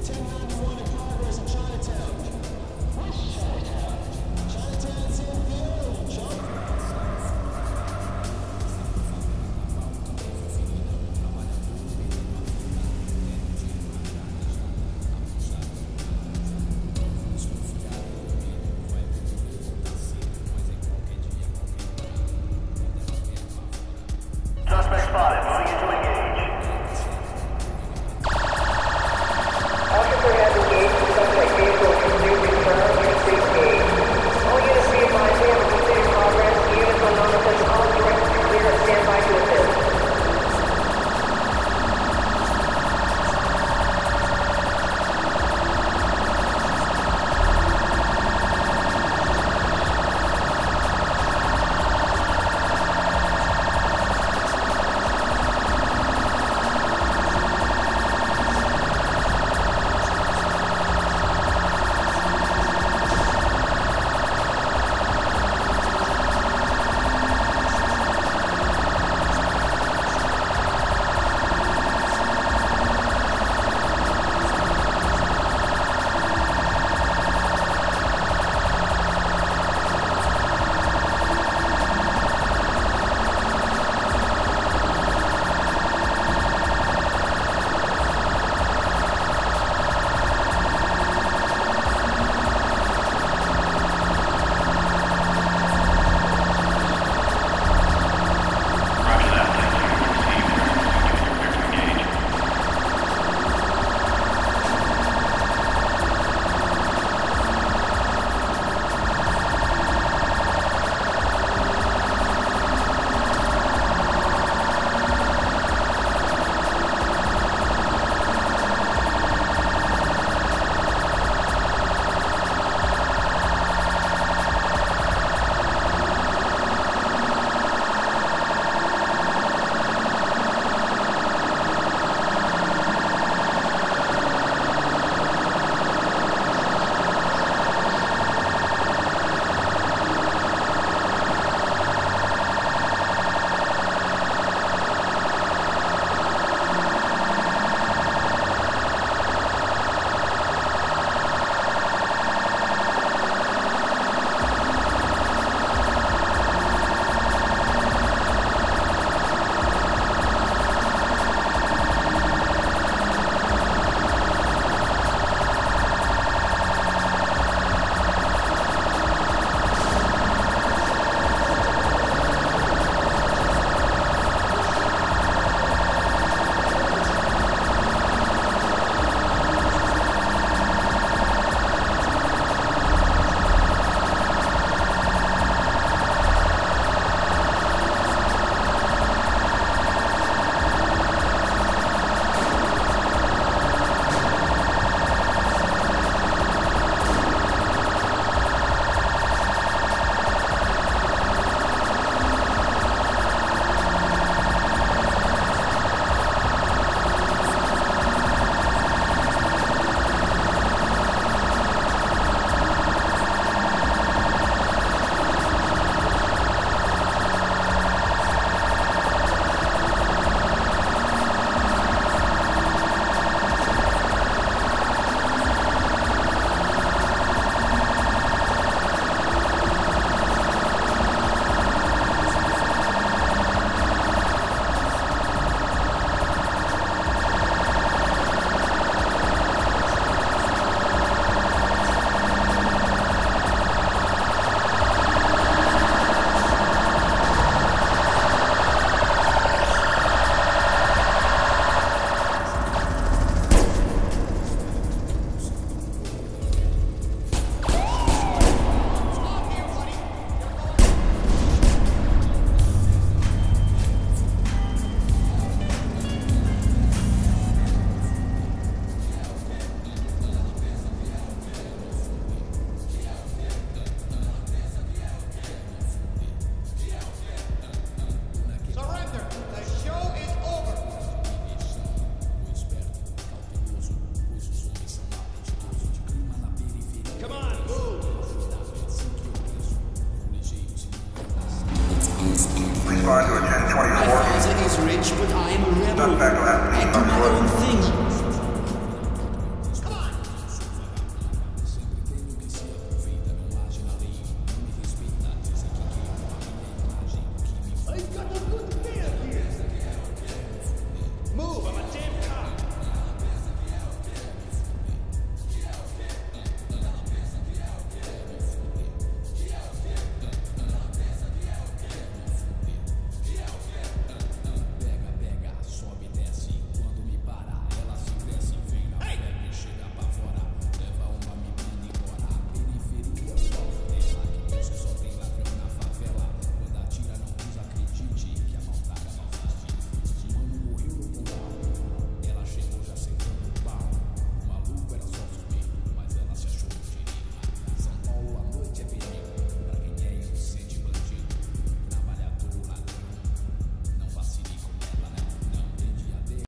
town.